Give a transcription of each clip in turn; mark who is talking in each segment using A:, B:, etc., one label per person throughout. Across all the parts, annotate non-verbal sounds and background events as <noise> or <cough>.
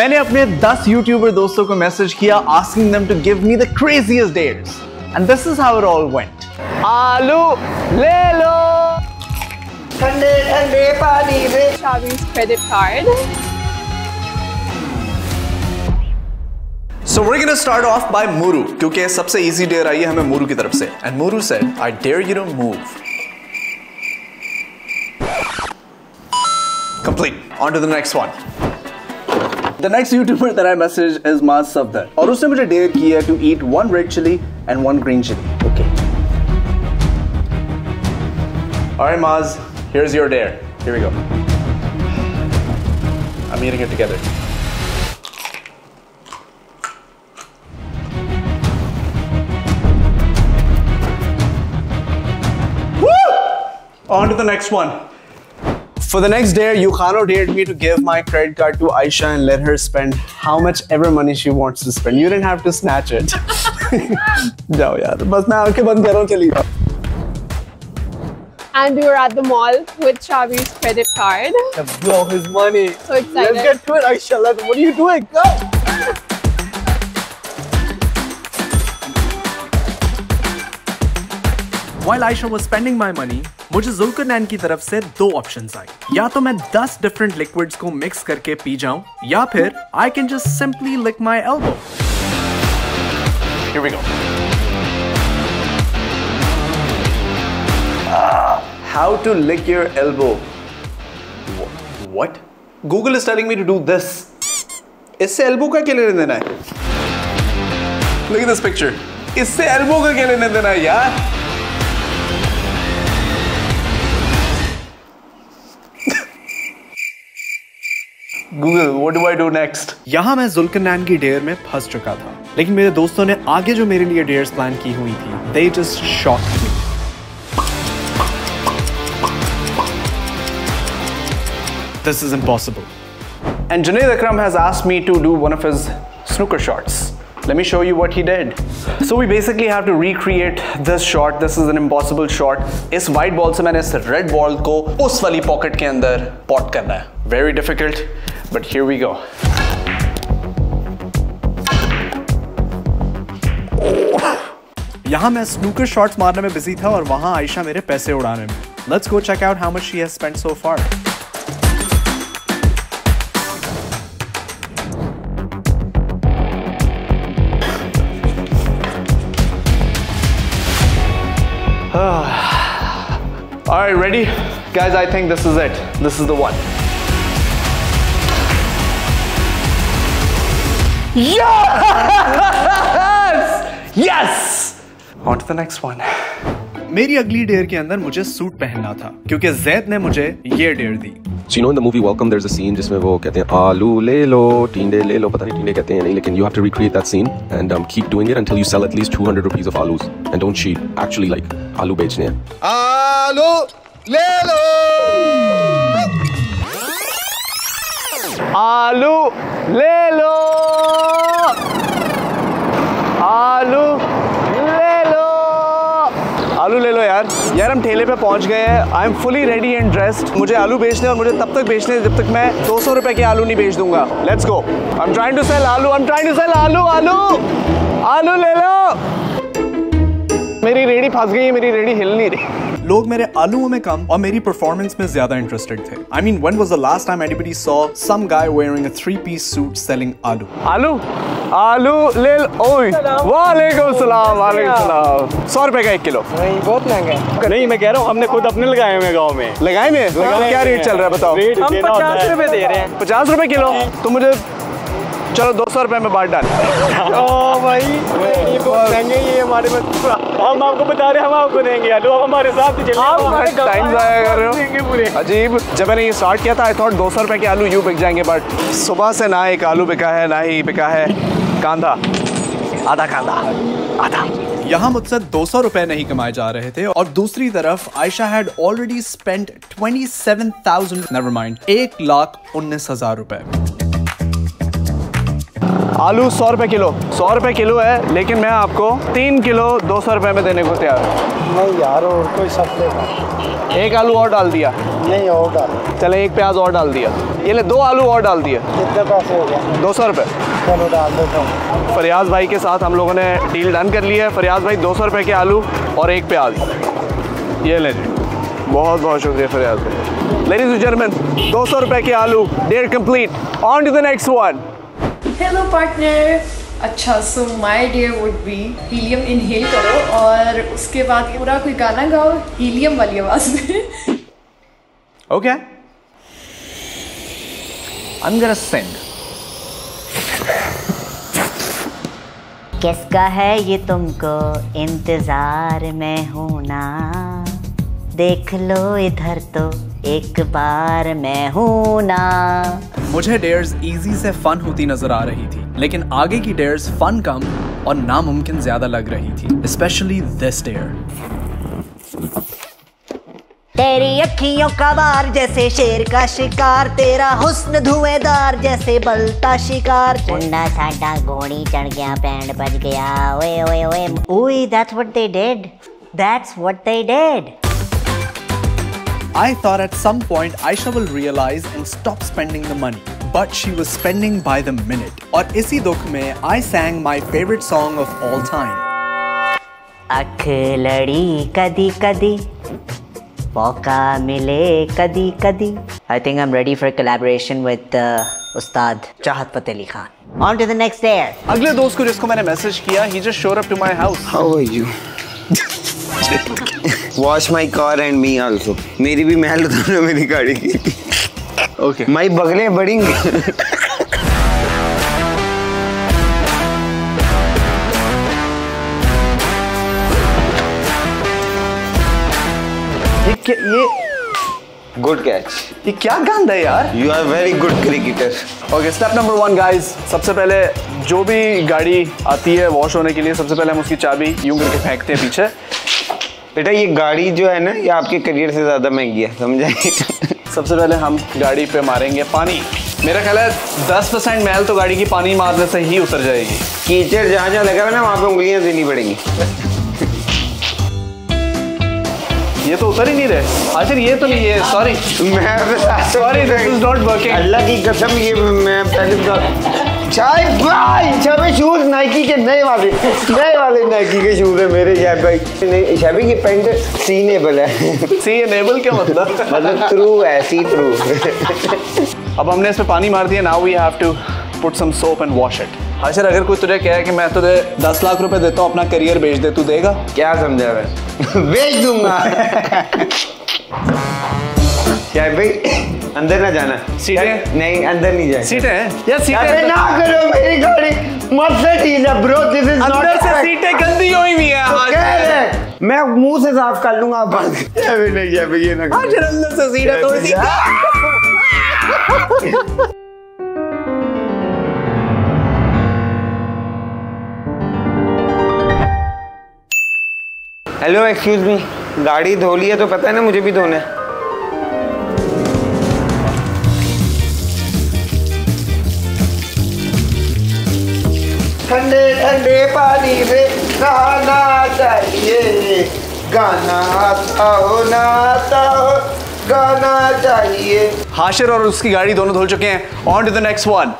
A: मैंने अपने 10 यूट्यूबर दोस्तों को मैसेज किया asking them to give me the craziest dates and this is how it all went आलू ले लो
B: ठंडे ठंडे पानी में
C: Shabi's credit card.
A: So we're gonna start off by Muru क्योंकि सबसे easy dare आई है हमें Muru की तरफ़ से and Muru said I dare you to move complete on to the next one The next YouTuber that I messaged is Maz Safdar और उसने मुझे dare किया to eat one red chili and one green chili okay Alright Maz here's your dare here we go I'm eating it together On to the next one. For the next dare, Yukhano dared me to give my credit card to Aisha and let her spend how much ever money she wants to spend. You didn't have to snatch it. जाओ यार बस मैं आंखें बंद कर रहा हूँ चली जाओ
C: And we were at the mall with Shabi's credit card.
B: blow his money.
C: So excited.
B: Let's get to it, Aisha. Let's, what are you doing? Go.
D: While Aisha was spending my money, मुझे जुलकर नैन की तरफ़ से दो option आए। या तो मैं दस डिफरेंट लिक्विड को मिक्स करके पी जाऊँ या फिर I can just simply
A: lick my elbow how to lick your elbow what Google is telling me to do this इससे एल्बो का क्या लेने देना है लेकिन दिस पिक्चर इससे एल्बो का क्या लेने देना है यार? Google, what do I do next?
D: यहाँ मैं जुल्करनैन की डेयर में फंस चुका था लेकिन मेरे दोस्तों ने आगे जो मेरे लिए डेयर्स प्लान की हुई थी they just shock me this is impossible
A: And Junaid Akram has asked me to do one of his snooker shots. Let me show you what he did. So we basically have to recreate this shot. This is an impossible shot. इस white ball से मैंने इस red ball को उस वाली pocket के अंदर pot करना है. Very difficult, but here we go.
D: यहाँ मैं स्नूकर शॉट्स मारने में बिज़ी था और वहाँ आयशा मेरे पैसे उड़ाने में let's go check out how much she has spent so far
A: All right, ready? Guys, I think this is it. This is the one. Yes! Yes! On to the next one.
D: मेरी अगली dare के अंदर मुझे suit पहनना था क्योंकि जैद ने मुझे ये डेयर दी
E: So you know in the movie Welcome there's a scene जिसमें वो कहते हैं आलू ले लो टींडे ले लो पता नहीं टींडे कहते हैं या नहीं लेकिन you have to recreate that scene and um, keep doing it until you sell at least 200 rupees of alus and don't cheat actually like आलू बेचने हैं
B: आलू ले लो
A: आलू ले लो आलू ले लो आलू ले लो यार। यार, हम ठेले पे पहुँच गए हैं। I am fully ready and dressed मुझे आलू बेचने और मुझे तब तक बेचने जब तक मैं 200 रुपए के आलू नहीं बेच दूँगा। Let's go I am trying to sell aloo I am trying to sell aloo aloo. आलू ले लो। मेरी रेडी फंस गई है, मेरी रेडी हिल नहीं रही।
D: लोग मेरे आलूओं में कम और मेरी परफॉर्मेंस में ज़्यादा इंटरेस्टेड थे। I mean when was the last time anybody saw some guy wearing a three piece suit selling आलू?
A: आलू आलू ले वालेकुम सलाम वालेकुम सलाम। सौ रुपए का एक किलो।
B: नहीं बहुत महँगा है।
F: नहीं मैं कह रहा हूँ हमने खुद अपने लगाए हुए हैं गाँव में।
A: लगाए लगाए क्या रेट चल रहा है बताओ।
F: रेट
B: हम पचास रुपए दे रहे हैं।
A: पचास रुपए किलो? तो मुझे चलो दो सौ रुपए में बांट डाल।
B: ओ भाई महँगे ये हमारे में
F: हम आपको बता रहे हैं हम आपको देंगे आलू आप हमारे साथ ही
A: टाइम जाया कर। रहे हो अजीब। जब मैंने ये स्टार्ट किया था आई थॉट दो सौ रुपए के आलू यूँ बिक जाएँगे बट सुबह से ना एक आलू बिका है ना ही बिका है। कांधा आधा कांधा आधा।
D: यहाँ मुझसे 200 रुपए नहीं कमाए जा रहे थे और दूसरी तरफ़ Ayesha had already spent 27,000 never mind एक लाख उन्नीस हज़ार रुपए।
A: आलू सौ रुपये किलो सौ रुपये किलो है लेकिन मैं आपको तीन किलो दो सौ रुपये में देने को तैयार हूँ।
B: नहीं यार और कोई
A: एक आलू और डाल दिया।
B: नहीं और डाल।
A: चले एक प्याज और डाल दिया। ये ले दो आलू और डाल दिए।
B: कितने पैसे हो गए?
A: दो सौ रुपये
B: चलो डाल देता हूँ।
A: फरियाज भाई के साथ हम लोगों ने डील डन कर लिया है। फरियाज भाई दो सौ रुपये के आलू और एक प्याज। ये ले जी। बहुत बहुत शुक्रिया फरियाज भाई। लेडीज़ जर्मन दो सौ रुपये के आलू डेढ़ complete on to the next one
G: hello partner अच्छा so my dare would be helium inhale करो और उसके बाद पूरा कोई गाना गाओ हीलियम वाली आवाज़ में।
A: Okay I'm gonna sing.
H: किसका है ये तुमको इंतज़ार में हूँ ना देख लो इधर तो एक बार मैं हूँ ना।
D: मुझे डेयर्स इजी से फन होती नज़र आ रही थी लेकिन आगे की डेयर्स फन कम और नामुमकिन ज़्यादा लग रही थी स्पेशली दिस डेयर
H: तेरी अखियों का बार जैसे शेर का शिकार तेरा हुस्न धुएंदार जैसे बलता शिकार। मुंडा साडा घोड़ी चढ़ गया पैंड बज गया ओए ओए ओए। ओए that's what they did that's what they did
D: I thought at some point Aisha will realize and stop spending the money. But she was spending by the minute. और इसी दुख में I sang my favorite song of all time.
H: अख लड़ी कदी कदी मौका मिले कदी कदी I think I am ready for collaboration with Ustad Chahat Fateh Ali Khan on to the next dare
A: अगले दोस्त को जिसको मैंने मैसेज किया ही just show up to my house
B: how are you <laughs> Wash my car and me also मेरी भी महल उतारो मेरी गाड़ी की।
A: ओके
B: माई बगले बढ़ेंगे
A: ये क्या ये
B: गुड कैच
A: ये क्या गंद है यार?
B: You are very good cricketer
A: okay step number one guys सबसे पहले जो भी गाड़ी आती है वॉश होने के लिए सबसे पहले हम उसकी चाबी यूँ करके फेंकते हैं पीछे।
B: बेटा ये गाड़ी जो है ना ये आपके करियर से ज़्यादा महँगी है समझे
A: सबसे पहले हम गाड़ी पे मारेंगे पानी। मेरा ख्याल है दस परसेंट मैल तो गाड़ी की पानी मारने से ही उतर जाएगी।
B: कीचड़ जहाँ जहाँ लगा हुआ है ना वहाँ पे उंगलियाँ देनी पड़ेंगी।
A: ये तो उतर ही नहीं रहे। अच्छा ये तो नहीं है सॉरी
B: मैं
A: sorry this is not working
B: Allah की कसम ये मैं पहले बता चाय भाई छबे शूज़ नाइकी के नए वाले नए वाले नाइकी के शूज़ है मेरे शैब भाई? नहीं शैबी की पैंट सीनेबल है।
A: सी एनेबल क्या मतलब?
B: मतलब थ्रू है सी थ्रू
A: अब हमने इसमें पानी मार दिया now we have to put some soap and wash it Hashir अगर कोई तुझे कहे कि मैं तुझे दस लाख रुपए देता हूँ अपना करियर बेच दे तू देगा?
B: क्या समझा मैं? बेच दूँगा। <laughs> शैब भाई अंदर ना जाना।
A: सीटें?
B: नहीं अंदर नहीं जाए
A: सीटें हैं? यार सीटें
B: अबे ना करो मेरी गाड़ी मर्सिडीज है ब्रो दिस इज़ नॉट
A: अंदर से सीटें गंदी हुई हुई हैं।
B: तो कह रहे मैं मुँह से साफ़ कर लूँगा आप बात अबे नहीं अबे ये ना
A: हाशिर अंदर से सीटें थोड़ी सी।
B: हेलो एक्सक्यूज मी गाड़ी धो ली है तो पता है ना मुझे भी धोना है। ठंडे पानी में नहाना चाहिए। गाना आता हो ना आता हो गाना चाहिए।
A: हाशिर और उसकी गाड़ी दोनों धुल चुके हैं। On to the next one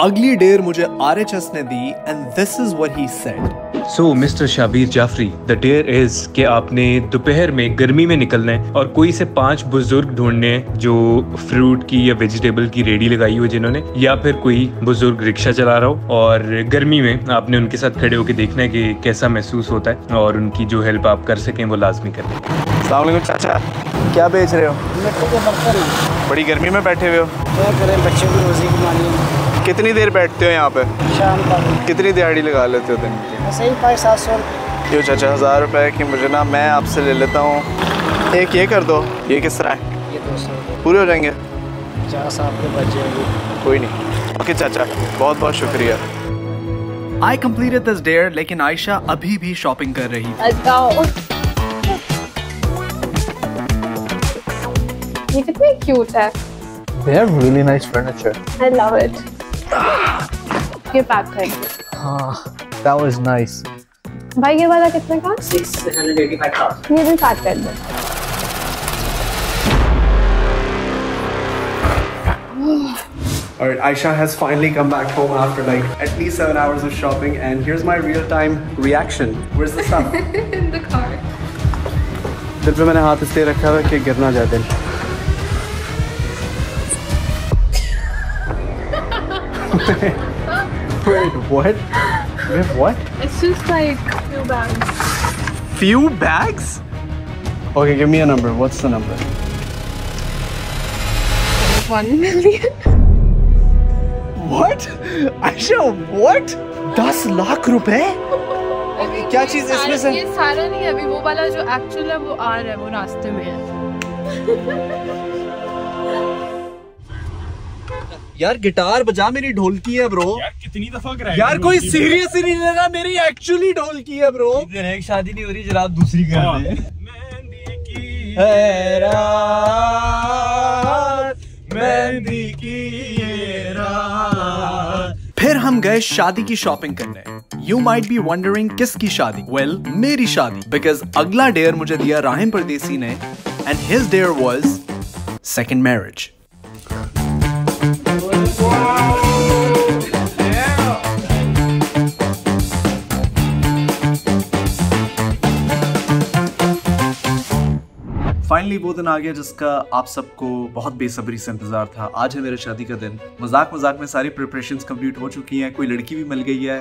D: अगली डेर मुझे आरएचएस ने दी and this is what he said
I: so mister Shabir Jafri the dare is कि आपने दोपहर में गर्मी में निकलना है और कोई से पाँच बुज़ुर्ग ढूँढने हैं जो फ्रूट की या वेजिटेबल की रेडी लगाई हो जिन्होंने या फिर कोई बुज़ुर्ग रिक्शा चला रहा हो और गर्मी में आपने उनके साथ खड़े होकर देखना है कि कैसा महसूस होता है और उनकी जो हेल्प आप कर सकें वो लाजमी करें
A: चाचा क्या बेच रहे हो। बड़ी गर्मी में बैठे हुए हो।
B: क्या करें बच्चों की रोजी कमानी है।
A: कितनी देर बैठते हो यहाँ पे?
B: शाम तक
A: कितनी दिहाड़ी लगा लेते हो दिन की?
B: सही पाँच सात सौ।
A: यो चाचा हज़ार रुपए की मुझे ना मैं आपसे ले लेता हूँ। एक ये कर दो। ये किस तरह है?
B: ये दो सौ।
A: पूरे हो जाएँगे?
B: पचास आपके बच जाएँगे।
A: कोई नहीं। ओके चाचा बहुत बहुत शुक्रिया।
D: आई completed this dare लेकिन आयशा अभी भी शॉपिंग कर रही.
C: ये कितनी क्यूट है।
A: They have really nice furniture.
C: I love it Get back there. Ah, हाँ
A: that was nice
C: भाई ये वाला कितने का 685 ये भी पैक कर दे
A: All right, Aisha has finally come back home after like at least seven hours of shopping, and here's my real-time reaction. Where's the stuff? <laughs>
G: In the car.
A: दिल पे मैंने हाथ इसलिए रखा हुआ कि गिर ना जाए <laughs> Wait, what? Wait, what?
C: It's just like few bags.
A: Few bags? Okay, give me a number. What's the number?
C: One million.
A: What? Aisha, what? दस लाख रुपए क्या चीज इसमें से
C: ये सारा नहीं है अभी वो वाला जो एक्चुअल है वो आ रहा है वो रास्ते में है <laughs>
A: यार गिटार बजा मेरी ढोलकी है ब्रो
F: यार कितनी दफ़ा कराया
A: यार कोई सीरियस ही नहीं ले रहा मेरी एक्चुअली ढोलकी है ब्रो
B: एक शादी नहीं हो रही जरा आप दूसरी कर दे।
A: मेहंदी की फिर हम गए शादी की शॉपिंग करने। यू माइट बी वंडरिंग किसकी शादी? वेल well, मेरी शादी। बिकॉज़ अगला डेयर मुझे दिया राहिम परदेसी ने and his dare was second marriage finally वो दिन आ गया जिसका आप सबको बहुत बेसब्री से इंतज़ार था। आज है मेरे शादी का दिन। मज़ाक मज़ाक में सारी प्रिपरेशन कंप्लीट हो चुकी हैं। कोई लड़की भी मिल गई है।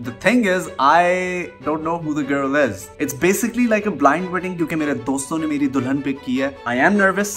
A: The thing is I don't know who the girl is it's basically like a blind wedding क्योंकि मेरे दोस्तों ने मेरी दुल्हन पिक की है। आई एम नर्वस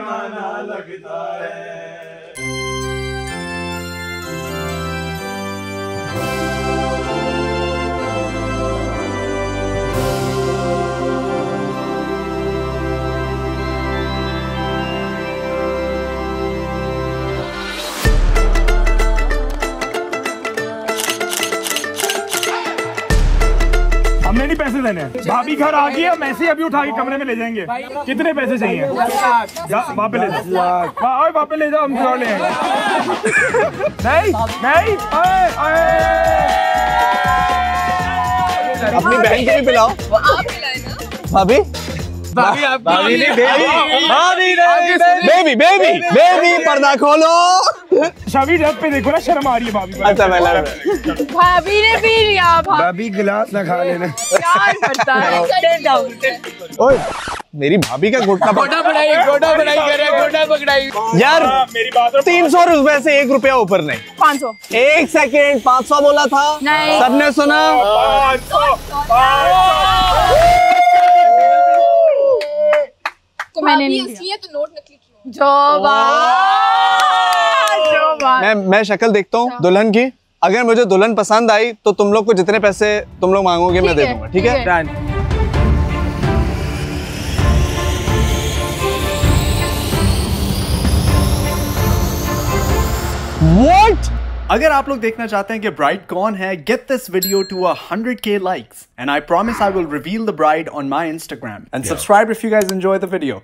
F: हमने नहीं पैसे देने भाभी घर आ गई है हम ऐसे अभी उठा के कमरे में ले जाएँगे। कितने पैसे चाहिए? जा, वहाँ पे ले जाओ वहाँ पे ले जाओ हम क्यों ले नहीं नहीं ओए, ओए।
J: अपनी बहन को भी पिलाओ भाभी? भाभी आप भाभी नहीं बेबी भाभी नहीं बेबी बेबी बेबी पर्दा खोलो।
F: शबी जब पे देखो ना शर्म आ रही है भाभी
J: अच्छा मैं
C: भाभी ने पी लिया भाभी
B: गिलास ना खा लेना।
C: प्यार करता है।
J: ओए मेरी भाभी का गोटा गोटा बढ़ाई गोटा बढ़ाई करे गोटा पकड़ाई यार
F: हाँ, मेरी बात।
J: तीन सौ रुपए से एक रुपया ऊपर नहीं।
C: पाँच सौ।
J: एक सेकेंड पाँच सौ बोला था। सबने सुना।
C: तो मैंने नहीं दिया। तो नोट नकली जो बात जो बात।
J: मैं मैं शक्ल देखता हूँ दुल्हन की। अगर मुझे दुल्हन पसंद आई तो तुम लोग को जितने पैसे तुम लोग मांगोगे मैं दे दूँगा ठीक है?
C: है।
J: What?
A: अगर आप लोग देखना चाहते हैं कि ब्राइड कौन है get this video to a hundred K likes and I promise I will reveal the bride on my Instagram and subscribe if you guys enjoy the video